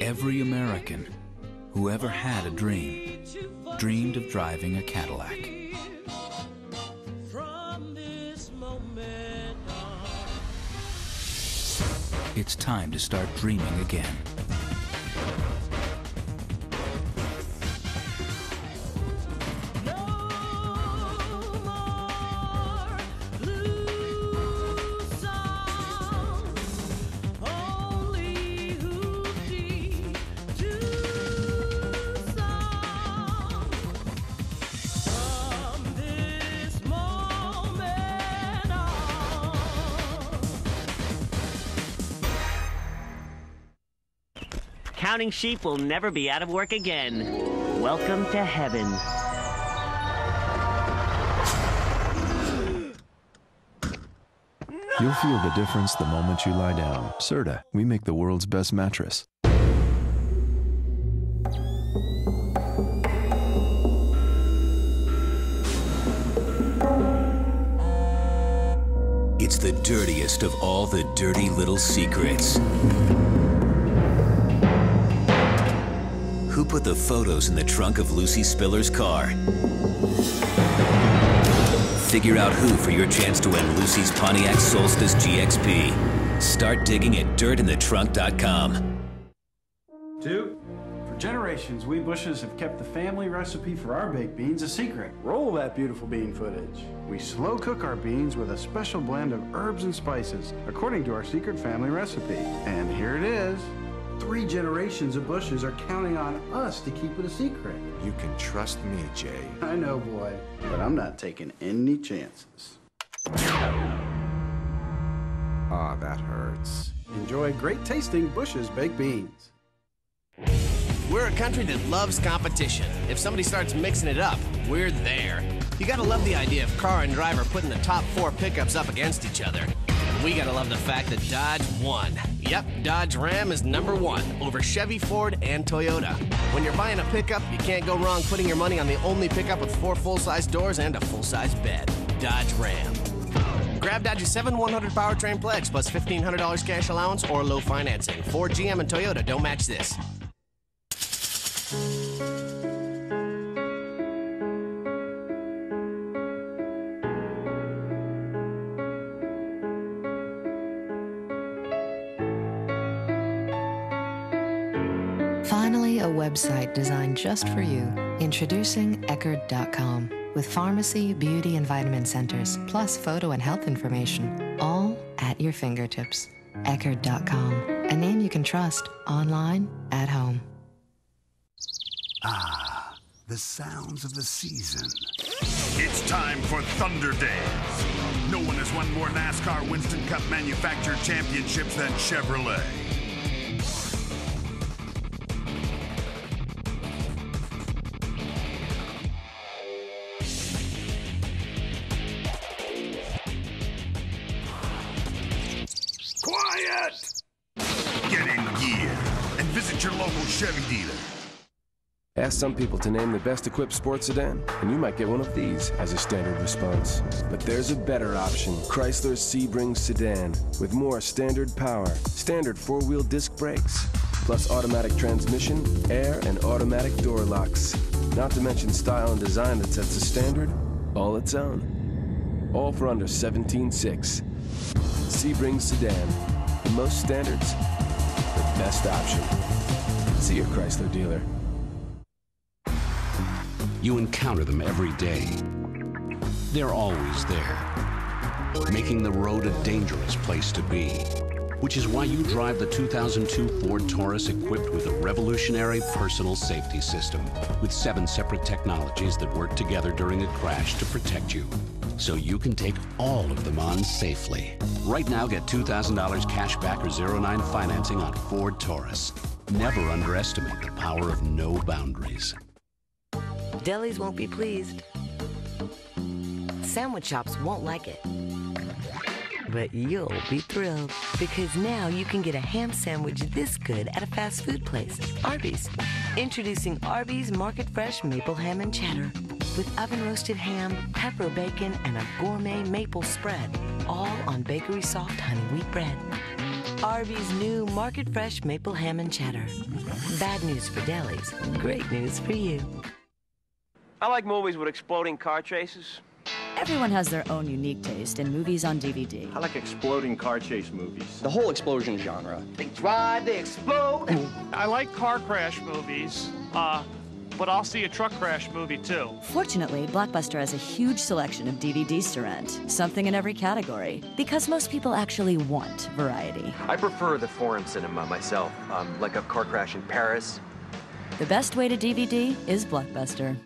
Every American who ever had a dream dreamed of driving a Cadillac. It's time to start dreaming again. Counting sheep will never be out of work again. Welcome to heaven. You'll feel the difference the moment you lie down. Serta, we make the world's best mattress. It's the dirtiest of all the dirty little secrets. Who put the photos in the trunk of Lucy Spiller's car? Figure out who for your chance to win Lucy's Pontiac Solstice GXP. Start digging at dirtinthetrunk.com. Two. For generations, we Bushes have kept the family recipe for our baked beans a secret. Roll that beautiful bean footage. We slow cook our beans with a special blend of herbs and spices, according to our secret family recipe. And here it is. Three generations of Bushes are counting on us to keep it a secret. You can trust me, Jay. I know, boy, but I'm not taking any chances. Ah, that hurts. Enjoy great tasting Bush's baked beans. We're a country that loves competition. If somebody starts mixing it up, we're there. You gotta love the idea of car and driver putting the top four pickups up against each other. We gotta love the fact that Dodge won. Yep, Dodge Ram is number one over Chevy, Ford, and Toyota. When you're buying a pickup, you can't go wrong putting your money on the only pickup with four full-size doors and a full-size bed. Dodge Ram. Grab Dodge's 7100 powertrain pledge plus $1,500 cash allowance or low financing. Ford, GM, and Toyota don't match this. Website designed just for you. Introducing Eckerd.com with pharmacy, beauty, and vitamin centers, plus photo and health information, all at your fingertips. Eckerd.com, a name you can trust online, at home. Ah, the sounds of the season. It's time for Thunder Days. No one has won more NASCAR Winston Cup Manufacturer championships than Chevrolet. Get in gear and visit your local Chevy dealer. Ask some people to name the best equipped sports sedan, and you might get one of these as a standard response. But there's a better option Chrysler's Sebring sedan with more standard power, standard four wheel disc brakes, plus automatic transmission, air, and automatic door locks. Not to mention style and design that sets a standard all its own. All for under 17.6. Sebring sedan. Most standards, the best option. See your Chrysler dealer. You encounter them every day. They're always there, making the road a dangerous place to be. Which is why you drive the 2002 Ford Taurus equipped with a revolutionary personal safety system with seven separate technologies that work together during a crash to protect you. So you can take all of them on safely. Right now, get $2,000 cash back or 09 financing on Ford Taurus. Never underestimate the power of no boundaries. Delis won't be pleased. Sandwich shops won't like it. But you'll be thrilled because now you can get a ham sandwich this good at a fast food place, Arby's. Introducing Arby's Market Fresh Maple Ham and Cheddar with oven roasted ham, pepper bacon, and a gourmet maple spread, all on bakery soft honey wheat bread. Arby's new Market Fresh Maple Ham and Cheddar. Bad news for delis, great news for you. I like movies with exploding car chases. Everyone has their own unique taste in movies on DVD. I like exploding car chase movies. The whole explosion genre. They drive, they explode. I like car crash movies, uh, but I'll see a truck crash movie too. Fortunately, Blockbuster has a huge selection of DVDs to rent, something in every category, because most people actually want variety. I prefer the foreign cinema myself, um, like a car crash in Paris. The best way to DVD is Blockbuster.